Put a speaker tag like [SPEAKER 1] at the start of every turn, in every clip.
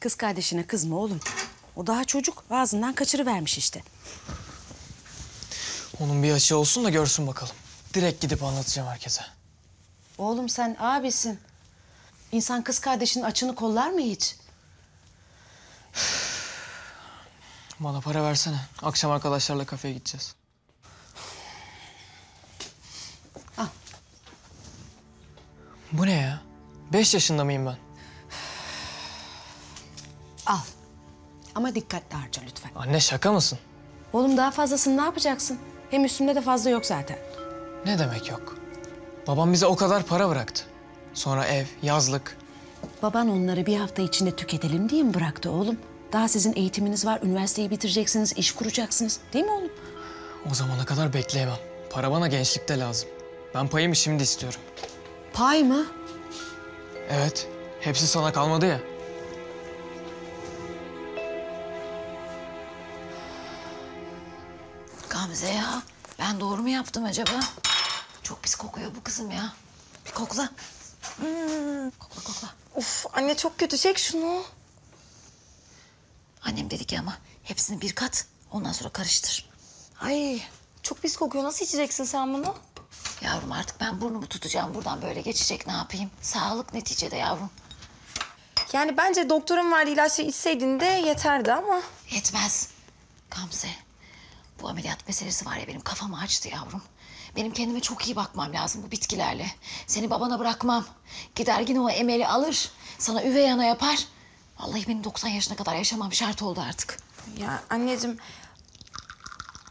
[SPEAKER 1] Kız kardeşine kızma oğlum. O daha çocuk. Ağzından kaçırıvermiş işte.
[SPEAKER 2] Onun bir açığı olsun da görsün bakalım. Direkt gidip anlatacağım herkese.
[SPEAKER 1] Oğlum sen abisin. İnsan kız kardeşinin açını kollar mı hiç?
[SPEAKER 2] Bana para versene. Akşam arkadaşlarla kafeye gideceğiz.
[SPEAKER 1] Al.
[SPEAKER 2] Bu ne ya? Beş yaşında mıyım ben?
[SPEAKER 1] Ama dikkatli harca lütfen.
[SPEAKER 2] Anne şaka mısın?
[SPEAKER 1] Oğlum daha fazlasını ne yapacaksın? Hem üstümde de fazla yok zaten.
[SPEAKER 2] Ne demek yok? Babam bize o kadar para bıraktı. Sonra ev, yazlık.
[SPEAKER 1] Baban onları bir hafta içinde tüketelim diye mi bıraktı oğlum? Daha sizin eğitiminiz var, üniversiteyi bitireceksiniz, iş kuracaksınız. Değil mi oğlum?
[SPEAKER 2] O zamana kadar bekleyemem. Para bana gençlikte lazım. Ben payımı şimdi istiyorum.
[SPEAKER 1] Pay mı?
[SPEAKER 2] Evet, hepsi sana kalmadı ya.
[SPEAKER 3] Gamze ya, ben doğru mu yaptım acaba? Çok pis kokuyor bu kızım ya. Bir kokla. Hmm, kokla kokla.
[SPEAKER 4] Of anne çok kötü. Çek şunu.
[SPEAKER 3] Annem dedi ki ama hepsini bir kat, ondan sonra karıştır.
[SPEAKER 4] Ay çok pis kokuyor. Nasıl içeceksin sen bunu?
[SPEAKER 3] Yavrum artık ben burnumu tutacağım buradan böyle geçecek ne yapayım? Sağlık neticede yavrum.
[SPEAKER 4] Yani bence doktorun verdiği ilaçları içseydin de yeterdi ama.
[SPEAKER 3] Yetmez. Gamze, bu ameliyat meselesi var ya benim kafamı açtı yavrum. Benim kendime çok iyi bakmam lazım bu bitkilerle. Seni babana bırakmam. Gider yine o emeli alır. Sana üvey ana yapar. Vallahi benim 90 yaşına kadar yaşamam şart oldu artık.
[SPEAKER 4] Ya anneciğim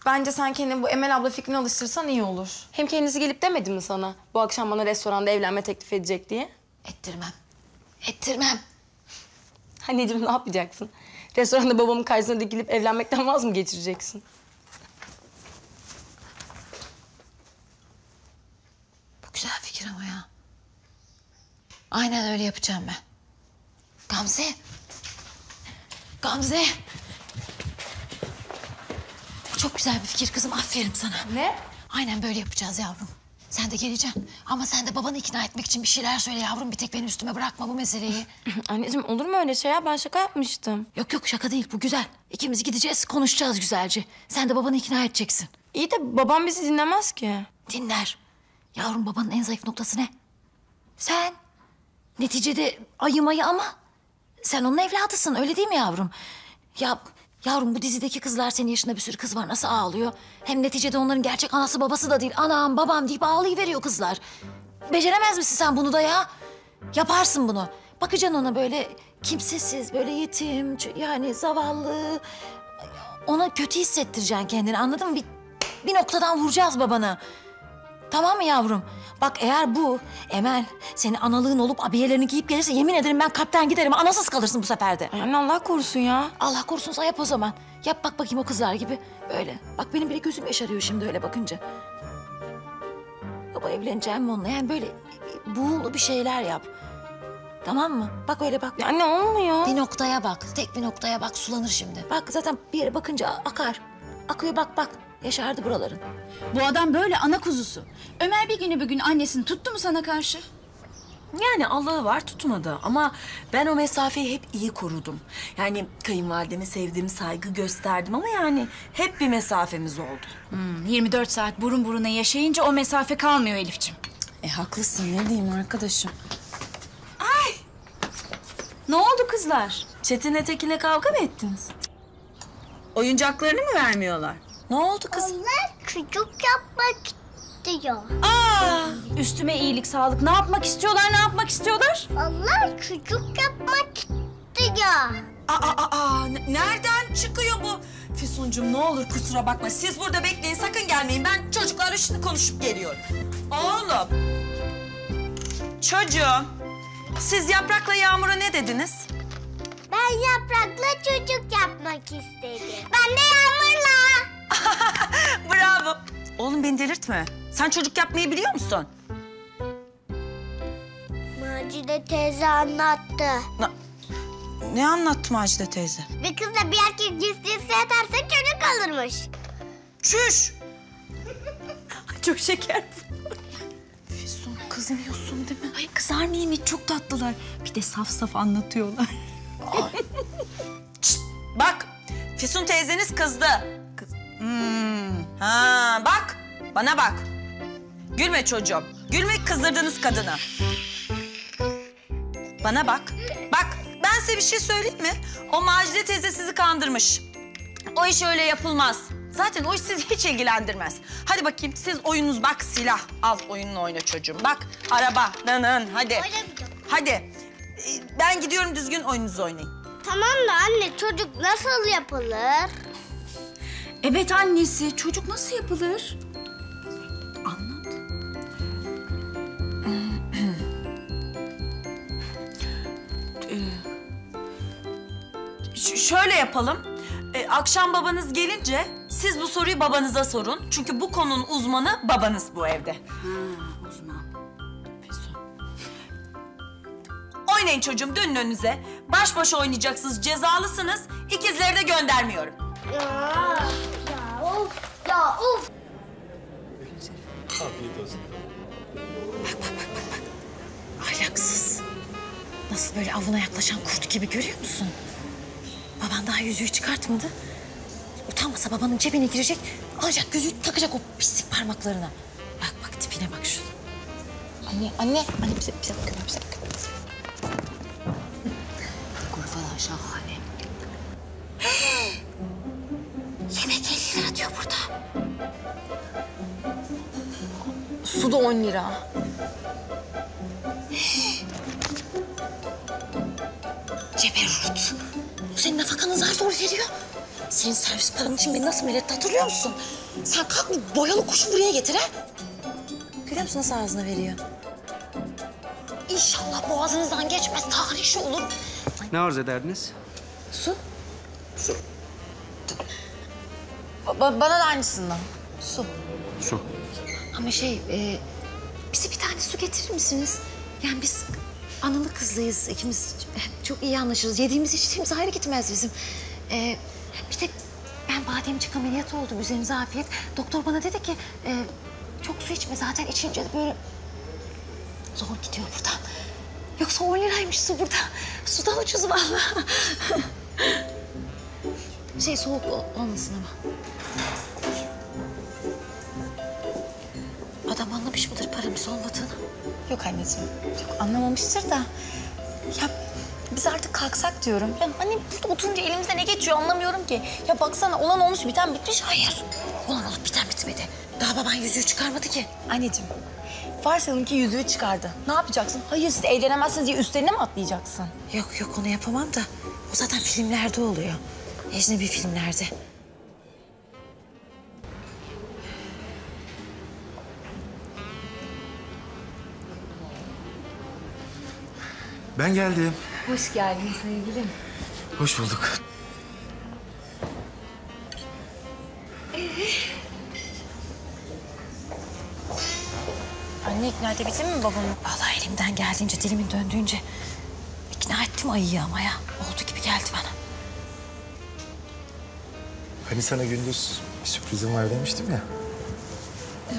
[SPEAKER 4] bence sen kendini bu Emel abla fikrine alıştırsan iyi olur. Hem kendisi gelip demedi mi sana bu akşam bana restoranda evlenme teklif edecek diye?
[SPEAKER 3] Ettirmem. Ettirmem.
[SPEAKER 4] Anneciğim ne yapacaksın? Restoranda babamın karşısına dikilip evlenmekten vaz mı geçireceksin?
[SPEAKER 3] Bu güzel fikir ama ya. Aynen öyle yapacağım ben. Gamze. Gamze. Çok güzel bir fikir kızım. Aferin sana.
[SPEAKER 4] Ne?
[SPEAKER 3] Aynen böyle yapacağız yavrum. Sen de geleceksin. Ama sen de babanı ikna etmek için bir şeyler söyle yavrum. Bir tek benim üstüme bırakma bu meseleyi.
[SPEAKER 4] Anneciğim olur mu öyle şey ya? Ben şaka yapmıştım.
[SPEAKER 3] yok yok şaka değil bu güzel. İkimiz gideceğiz konuşacağız güzelce. Sen de babanı ikna edeceksin.
[SPEAKER 4] İyi de babam bizi dinlemez ki.
[SPEAKER 3] Dinler. Yavrum babanın en zayıf noktası ne? Sen. Neticede ayı mayı ama sen onun evladısın öyle değil mi yavrum? Ya yavrum bu dizideki kızlar senin yaşında bir sürü kız var nasıl ağlıyor? Hem neticede onların gerçek anası babası da değil. Anam babam deyip ağlayıveriyor kızlar. Beceremez misin sen bunu da ya? Yaparsın bunu. Bakacaksın ona böyle kimsesiz, böyle yetim, yani zavallı. Ona kötü hissettireceksin kendini anladın mı? Bir, bir noktadan vuracağız babanı. Tamam mı yavrum? Bak eğer bu Emel senin analığın olup abiyelerini giyip gelirse yemin ederim ben kalpten giderim. Anasız kalırsın bu sefer de.
[SPEAKER 4] Anne Allah korusun ya.
[SPEAKER 3] Allah korusun yap o zaman. Yap bak bakayım o kızlar gibi. Böyle. Bak benim bile gözüm yaşarıyor şimdi öyle bakınca. Baba evleneceğim mi onunla? Yani böyle buğulu bir şeyler yap. Tamam mı? Bak öyle bak.
[SPEAKER 4] Ya anne olmuyor.
[SPEAKER 3] Bir noktaya bak. Tek bir noktaya bak sulanır şimdi. Bak zaten bir yere bakınca akar. Akıyor bak bak. Yaşardı buraların.
[SPEAKER 5] Bu adam böyle ana kuzusu. Ömer bir günü bir gün annesini tuttu mu sana karşı?
[SPEAKER 6] Yani Allah'ı var tutmadı ama ben o mesafeyi hep iyi korudum. Yani kayınvalideme sevdiğim saygı gösterdim ama yani hep bir mesafemiz oldu.
[SPEAKER 5] Hmm, 24 saat burun buruna yaşayınca o mesafe kalmıyor Elif'ciğim.
[SPEAKER 4] E haklısın ne diyeyim arkadaşım.
[SPEAKER 5] Ne oldu kızlar?
[SPEAKER 6] Çetin'le Tekin'le kavga mı ettiniz?
[SPEAKER 7] Oyuncaklarını mı vermiyorlar?
[SPEAKER 6] Ne oldu kız?
[SPEAKER 8] Çocuk yapmak istiyor.
[SPEAKER 5] Üstüme iyilik, sağlık. Ne yapmak istiyorlar, ne yapmak istiyorlar?
[SPEAKER 8] Allah çocuk yapmak istiyor.
[SPEAKER 6] Aa, aa, aa, nereden çıkıyor bu? Füsuncuğum ne olur kusura bakma. Siz burada bekleyin sakın gelmeyin. Ben çocuklarla şimdi konuşup geliyorum. Oğlum. Çocuğum. Siz Yaprak'la Yağmur'a ne dediniz?
[SPEAKER 8] Ben yaprakla çocuk yapmak istedim. Ben de yağmurla.
[SPEAKER 7] Bravo. Oğlum beni delirtme. Sen çocuk yapmayı biliyor musun?
[SPEAKER 8] Macide teyze anlattı.
[SPEAKER 7] Ne anlattı Macide teyze?
[SPEAKER 8] Bir kızla bir erkek cinsiyeti yatarsa çocuk alırmış.
[SPEAKER 7] Çüş.
[SPEAKER 6] Çok şeker.
[SPEAKER 4] Füsun kızmıyorsun değil mi?
[SPEAKER 5] Ay kızar mıyım hiç? Çok tatlılar. Bir de saf saf anlatıyorlar.
[SPEAKER 6] Füsun teyzeniz kızdı. Hmm. Ha bak. Bana bak. Gülme çocuğum. Gülme kızdırdınız kadını. Bana bak. Bak ben size bir şey söyleyeyim mi? O Macide teyze sizi kandırmış. O iş öyle yapılmaz. Zaten o iş sizi hiç ilgilendirmez. Hadi bakayım siz oyununuz bak silah. Al oyununu oyna çocuğum. Bak araba. Nın hadi.
[SPEAKER 8] Oynamayacağım.
[SPEAKER 6] Hadi. Ee, Ben gidiyorum düzgün oyununuzu oynayın.
[SPEAKER 8] Tamam da anne çocuk nasıl yapılır?
[SPEAKER 5] Evet annesi. Çocuk nasıl yapılır? Anlat.
[SPEAKER 6] Ş- şöyle yapalım. Ee, akşam babanız gelince siz bu soruyu babanıza sorun. Çünkü bu konunun uzmanı babanız bu evde.
[SPEAKER 5] Uzman.
[SPEAKER 6] Oynayın çocuğum dönün önünüze. Baş başa oynayacaksınız cezalısınız. İkizleri de göndermiyorum.
[SPEAKER 8] Ya, ya of, ya of.
[SPEAKER 3] Ahlaksız. Nasıl böyle avına yaklaşan kurt gibi görüyor musun? Baban daha yüzüğü çıkartmadı. Utanmasa babanın cebine girecek, alacak yüzüğü takacak o pislik parmaklarına. Bak bak tipine bak şuna.
[SPEAKER 4] Anne, anne. Anne bize, bize bakın, bize bakın.
[SPEAKER 3] Kurfalar şahane. Yemek 50 lira diyor burada.
[SPEAKER 4] Su da 10 lira.
[SPEAKER 3] Ceberrut. Bu senin nafakanı zar zor veriyor. Senin servis paran için beni nasıl milletti hatırlıyor musun? Sen kalk bir boyalı kuşu buraya getir ha. Görüyor musun nasıl ağzına veriyor? İnşallah boğazınızdan geçmez, tarihçi olur.
[SPEAKER 9] Ne arz ederdiniz?
[SPEAKER 3] Su.
[SPEAKER 4] Ba- bana da aynısından.
[SPEAKER 3] Su.
[SPEAKER 9] Su.
[SPEAKER 3] Ama şey, e, bize bir tane su getirir misiniz? Yani biz analı kızlıyız. ikimiz çok iyi anlaşırız. Yediğimiz içtiğimiz ayrı gitmez bizim. E, bir de ben bademcik ameliyatı oldum. Üzerinize afiyet. Doktor bana dedi ki e, çok su içme. Zaten içince böyle zor gidiyor buradan. Yoksa 10 liraymış su burada. Sudan ucuz vallahi. şey soğuk ol- olmasın ama. Anlamış mıdır paramız olmadığını?
[SPEAKER 4] Yok anneciğim. Yok anlamamıştır da. Ya biz artık kalksak diyorum. Ya anne burada oturunca elimize ne geçiyor anlamıyorum ki. Ya baksana olan olmuş biten bitmiş.
[SPEAKER 3] Hayır. Olan olup biten bitmedi. Daha baban yüzüğü çıkarmadı ki.
[SPEAKER 4] Anneciğim varsayalım ki yüzüğü çıkardı. Ne yapacaksın? Hayır siz evlenemezsiniz diye üstlerine mi atlayacaksın?
[SPEAKER 3] Yok yok onu yapamam da. O zaten filmlerde oluyor. Ecnebi filmlerde.
[SPEAKER 10] Ben geldim.
[SPEAKER 11] Hoş geldin sevgilim.
[SPEAKER 10] Hoş bulduk.
[SPEAKER 4] Anne ikna edebildin mi babamı?
[SPEAKER 3] Vallahi elimden geldiğince, dilimin döndüğünce ikna ettim ayıyı ama ya. Oldu gibi geldi bana.
[SPEAKER 10] Hani sana gündüz bir sürprizim var demiştim ya.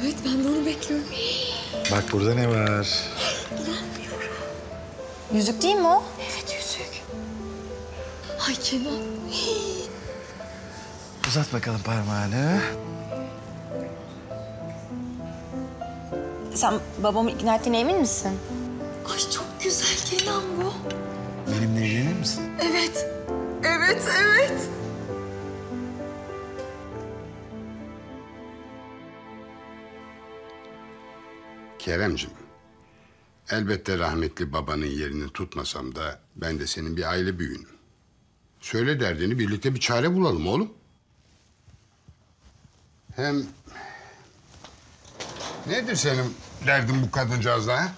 [SPEAKER 3] Evet ben de onu bekliyorum.
[SPEAKER 10] Bak burada ne var?
[SPEAKER 4] Yüzük değil mi o?
[SPEAKER 3] Evet yüzük. Ay Kenan.
[SPEAKER 10] Uzat bakalım parmağını.
[SPEAKER 4] Sen babamı ikna ettiğine emin misin?
[SPEAKER 3] Ay çok güzel Kenan bu.
[SPEAKER 10] Benimle evlenir misin?
[SPEAKER 3] Evet. Evet, evet.
[SPEAKER 12] Keremcim, elbette rahmetli babanın yerini tutmasam da ben de senin bir aile büyüğünüm. Söyle derdini birlikte bir çare bulalım oğlum. Hem nedir senin derdin bu kadıncağızla ha?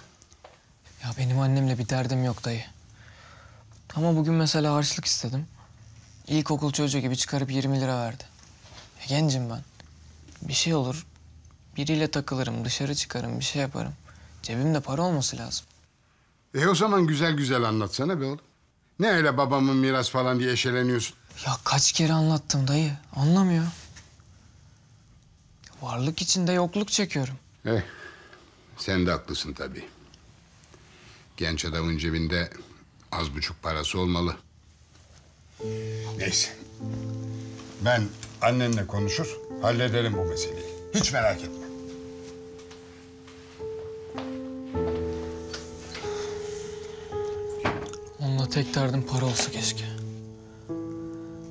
[SPEAKER 2] Ya benim annemle bir derdim yok dayı. Ama bugün mesela harçlık istedim. İlkokul çocuğu gibi çıkarıp 20 lira verdi. E, gencim ben. Bir şey olur. Biriyle takılırım, dışarı çıkarım, bir şey yaparım. Cebimde para olması lazım.
[SPEAKER 12] E o zaman güzel güzel anlatsana be oğlum. Ne öyle babamın miras falan diye eşeleniyorsun?
[SPEAKER 2] Ya kaç kere anlattım dayı. Anlamıyor. Varlık içinde yokluk çekiyorum.
[SPEAKER 12] Eh, sen de haklısın tabii. Genç adamın cebinde az buçuk parası olmalı. Neyse. Ben annenle konuşur, hallederim bu meseleyi. Hiç merak etme.
[SPEAKER 2] Tek derdim para olsa keşke.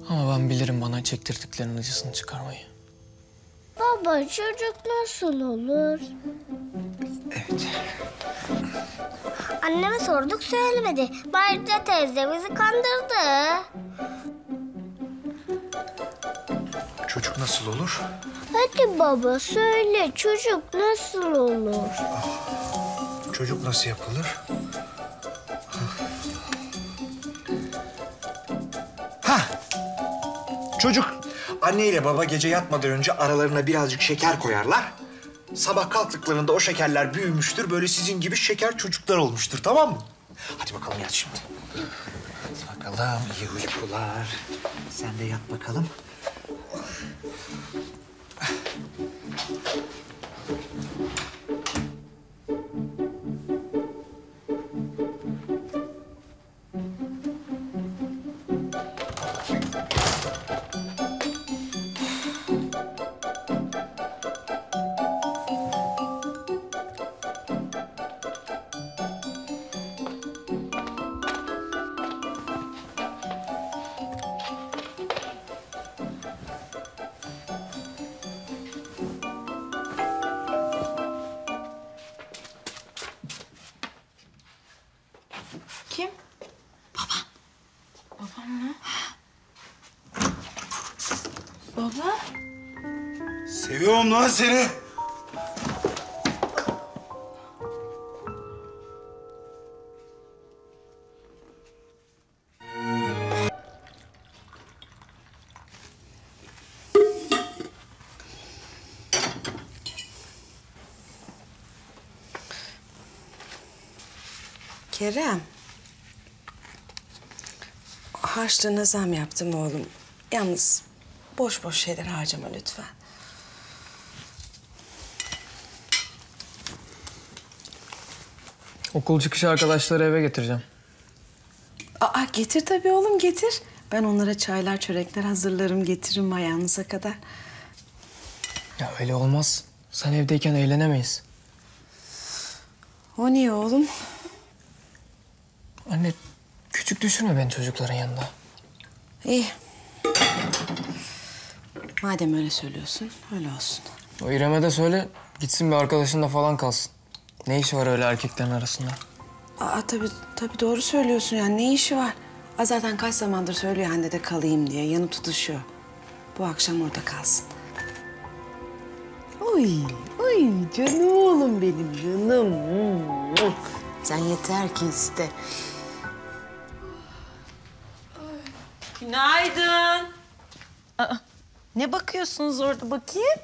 [SPEAKER 2] Ama ben bilirim bana çektirdiklerinin acısını çıkarmayı.
[SPEAKER 8] Baba çocuk nasıl olur?
[SPEAKER 13] Evet.
[SPEAKER 8] Anneme sorduk söylemedi. Bayca teyze bizi kandırdı.
[SPEAKER 13] Çocuk nasıl olur?
[SPEAKER 8] Hadi baba söyle çocuk nasıl olur?
[SPEAKER 13] Çocuk nasıl yapılır? Çocuk. Anne ile baba gece yatmadan önce aralarına birazcık şeker koyarlar. Sabah kalktıklarında o şekerler büyümüştür. Böyle sizin gibi şeker çocuklar olmuştur tamam mı? Hadi bakalım yat şimdi. Hadi bakalım iyi uykular. Sen de yat bakalım. Seviyorum lan seni.
[SPEAKER 1] Kerem. Harçlığına zam yaptım oğlum. Yalnız boş boş şeyler harcama lütfen.
[SPEAKER 2] Okul çıkışı arkadaşları eve getireceğim.
[SPEAKER 1] Aa getir tabii oğlum getir. Ben onlara çaylar, çörekler hazırlarım, getiririm ayağınıza kadar.
[SPEAKER 2] Ya öyle olmaz. Sen evdeyken eğlenemeyiz.
[SPEAKER 1] O niye oğlum?
[SPEAKER 2] Anne küçük düşürme beni çocukların yanında.
[SPEAKER 1] İyi. Madem öyle söylüyorsun, öyle olsun.
[SPEAKER 2] O İrem'e de söyle gitsin bir arkadaşınla falan kalsın. Ne işi var öyle erkeklerin arasında?
[SPEAKER 1] Aa tabii, tabii doğru söylüyorsun yani ne işi var? Aa, zaten kaç zamandır söylüyor Hande de kalayım diye, yanı tutuşuyor. Bu akşam orada kalsın. Oy, oy canım oğlum benim canım. Sen yeter ki iste.
[SPEAKER 6] Günaydın. Aa, ne bakıyorsunuz orada bakayım?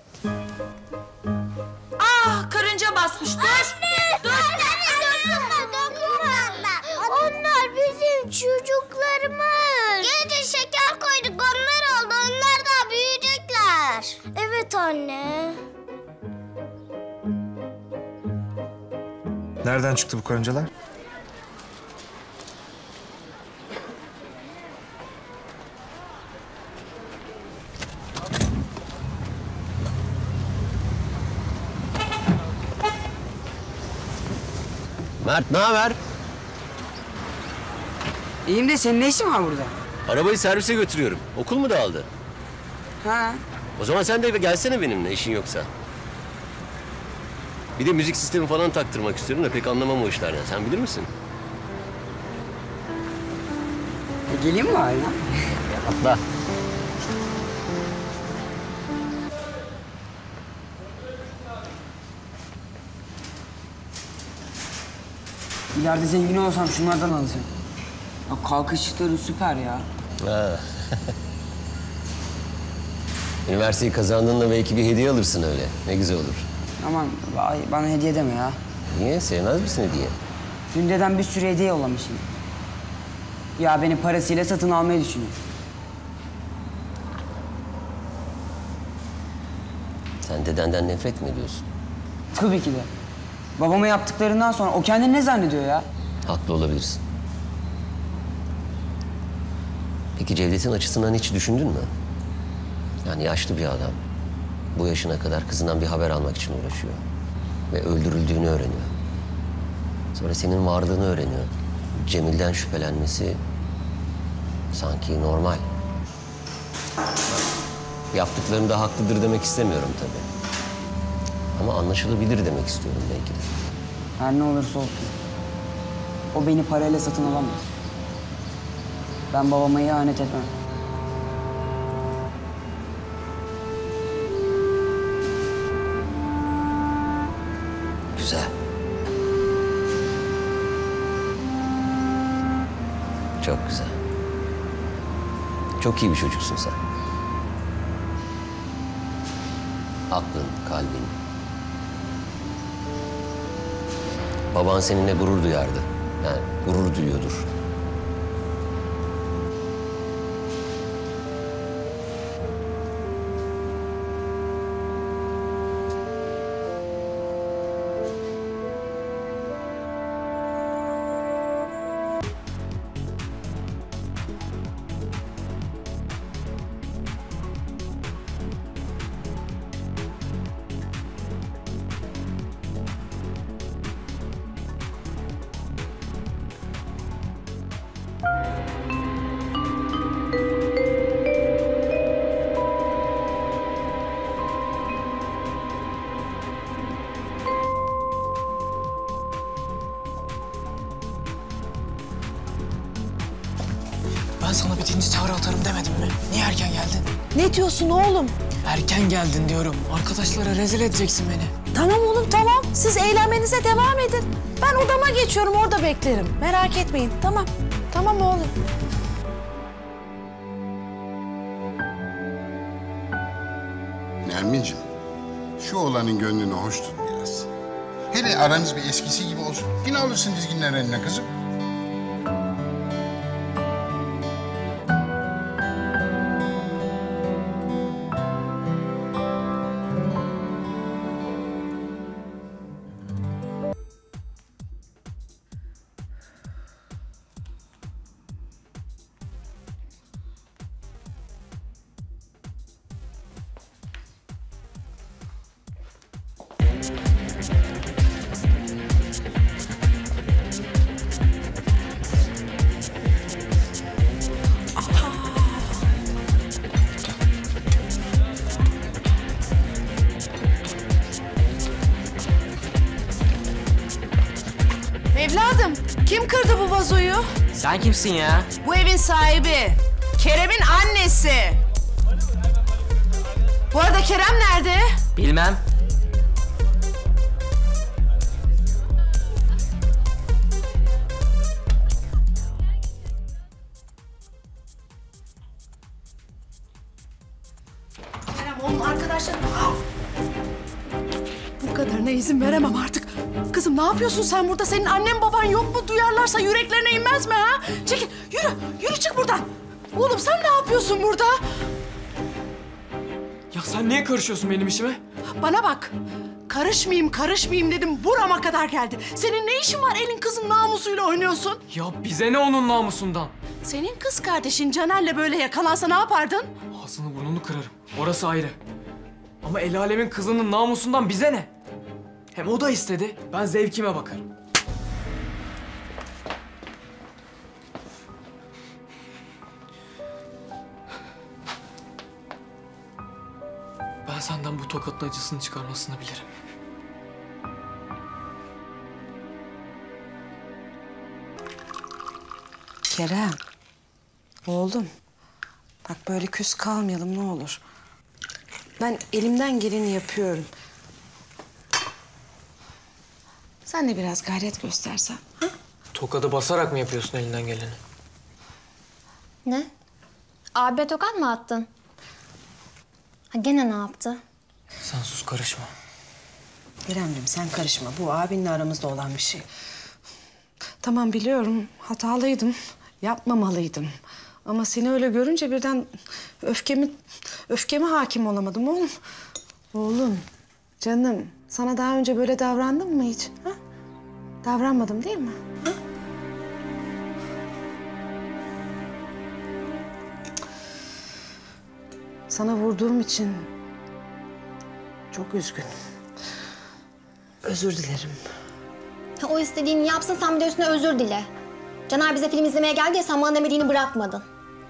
[SPEAKER 6] Aa, karınca basmış. Dur.
[SPEAKER 8] Dur. Dokunma dokunma. Onlar bizim çocuklarımız. Gece şeker koyduk onlar oldu. Onlar da büyüyecekler. Evet anne.
[SPEAKER 13] Nereden çıktı bu karıncalar?
[SPEAKER 14] Mert ne haber?
[SPEAKER 15] İyiyim de senin ne işin var burada?
[SPEAKER 14] Arabayı servise götürüyorum. Okul mu dağıldı?
[SPEAKER 15] Ha?
[SPEAKER 14] O zaman sen de eve gelsene benimle işin yoksa. Bir de müzik sistemi falan taktırmak istiyorum da pek anlamam o işlerden. Sen bilir misin?
[SPEAKER 15] E, geleyim mi haline?
[SPEAKER 14] Atla.
[SPEAKER 15] İleride zengin olsam şunlardan alacağım. Ya kalkışları süper ya.
[SPEAKER 14] Ha. Üniversiteyi kazandığında belki bir hediye alırsın öyle. Ne güzel olur.
[SPEAKER 15] Aman bana hediye deme ya.
[SPEAKER 14] Niye? Sevmez misin hediye?
[SPEAKER 15] Dün dedem bir sürü hediye yollamışım. Ya beni parasıyla satın almayı düşünüyor.
[SPEAKER 14] Sen dedenden nefret mi ediyorsun?
[SPEAKER 15] Tabii ki de. Babama yaptıklarından sonra o kendini ne zannediyor ya?
[SPEAKER 14] Haklı olabilirsin. Peki Cevdet'in açısından hiç düşündün mü? Yani yaşlı bir adam. Bu yaşına kadar kızından bir haber almak için uğraşıyor. Ve öldürüldüğünü öğreniyor. Sonra senin varlığını öğreniyor. Cemil'den şüphelenmesi sanki normal. Yaptıklarında da haklıdır demek istemiyorum tabii. Ama anlaşılabilir demek istiyorum belki de.
[SPEAKER 15] Her ne olursa olsun. O beni parayla satın alamaz. Ben babama ihanet etmem.
[SPEAKER 14] Güzel. Çok güzel. Çok iyi bir çocuksun sen. Aklın, kalbin. Baban seninle gurur duyardı. Yani gurur duyuyordur.
[SPEAKER 2] Ben sana bitinci çağrı atarım demedim mi? Niye erken geldin?
[SPEAKER 1] Ne diyorsun oğlum?
[SPEAKER 2] Erken geldin diyorum. Arkadaşlara rezil edeceksin beni.
[SPEAKER 1] Tamam oğlum tamam. Siz eğlenmenize devam edin. Ben odama geçiyorum orada beklerim. Merak etmeyin. Tamam. Tamam oğlum.
[SPEAKER 12] Nermin'cim, şu oğlanın gönlünü hoş tut biraz. Hele aranız bir eskisi gibi olsun. Yine alırsın dizginler eline kızım.
[SPEAKER 9] Sen kimsin ya?
[SPEAKER 1] Bu evin sahibi. Kerem'in annesi. Bu arada Kerem nerede?
[SPEAKER 9] Bilmem.
[SPEAKER 1] Kerem onun arkadaşları... Al! Bu kadarına izin veremem artık. Kızım ne yapıyorsun sen burada? Senin annen baban yok mu? Duyarlarsa yüreklerine inmez mi ha? Çekil, yürü, yürü çık buradan. Oğlum sen ne yapıyorsun burada?
[SPEAKER 2] Ya sen niye karışıyorsun benim işime?
[SPEAKER 1] Bana bak. Karışmayayım, karışmayayım dedim. Burama kadar geldi. Senin ne işin var elin kızın namusuyla oynuyorsun?
[SPEAKER 2] Ya bize ne onun namusundan?
[SPEAKER 1] Senin kız kardeşin Caner'le böyle yakalansa ne yapardın?
[SPEAKER 2] Ağzını burnunu kırarım. Orası ayrı. Ama el alemin kızının namusundan bize ne? Hem o da istedi. Ben zevkime bakarım. Ben senden bu tokatın acısını çıkarmasını bilirim.
[SPEAKER 1] Kerem. Oğlum. Bak böyle küs kalmayalım ne olur. Ben elimden geleni yapıyorum. Sen de biraz gayret göstersen. Ha?
[SPEAKER 2] Tokadı basarak mı yapıyorsun elinden geleni?
[SPEAKER 16] Ne? Abi tokat mı attın? Ha gene ne yaptı?
[SPEAKER 2] Sen sus karışma.
[SPEAKER 1] İremciğim sen karışma. Bu abinle aramızda olan bir şey. Tamam biliyorum hatalıydım. Yapmamalıydım. Ama seni öyle görünce birden öfkemi öfkeme hakim olamadım oğlum. Oğlum, canım sana daha önce böyle davrandım mı hiç? Ha? Davranmadım değil mi? Ha? sana vurduğum için çok üzgünüm. Özür dilerim.
[SPEAKER 16] Ha, o istediğini yapsın sen bir de üstüne özür dile. Caner bize film izlemeye geldi ya sen bana demediğini bırakmadın.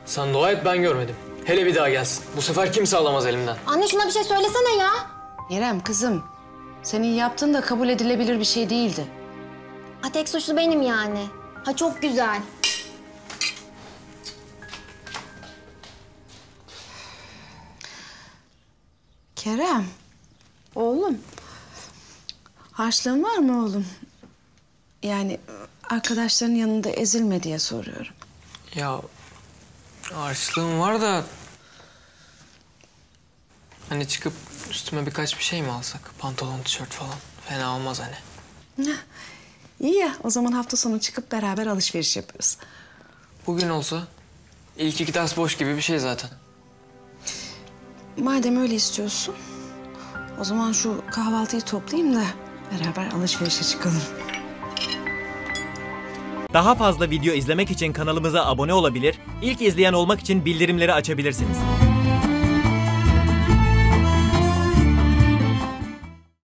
[SPEAKER 2] Sen dua et ben görmedim. Hele bir daha gelsin. Bu sefer kimse alamaz elimden.
[SPEAKER 16] Anne şuna bir şey söylesene ya.
[SPEAKER 1] İrem kızım, senin yaptığın da kabul edilebilir bir şey değildi.
[SPEAKER 16] Ha tek suçlu benim yani. Ha çok güzel.
[SPEAKER 1] Kerem, oğlum. Harçlığın var mı oğlum? Yani arkadaşların yanında ezilme diye soruyorum.
[SPEAKER 2] Ya harçlığım var da... Hani çıkıp üstüme birkaç bir şey mi alsak? Pantolon, tişört falan. Fena olmaz hani.
[SPEAKER 1] İyi ya, o zaman hafta sonu çıkıp beraber alışveriş yaparız.
[SPEAKER 2] Bugün olsa ilk iki ders boş gibi bir şey zaten.
[SPEAKER 1] Madem öyle istiyorsun, o zaman şu kahvaltıyı toplayayım da beraber alışverişe çıkalım.
[SPEAKER 17] Daha fazla video izlemek için kanalımıza abone olabilir, ilk izleyen olmak için bildirimleri açabilirsiniz.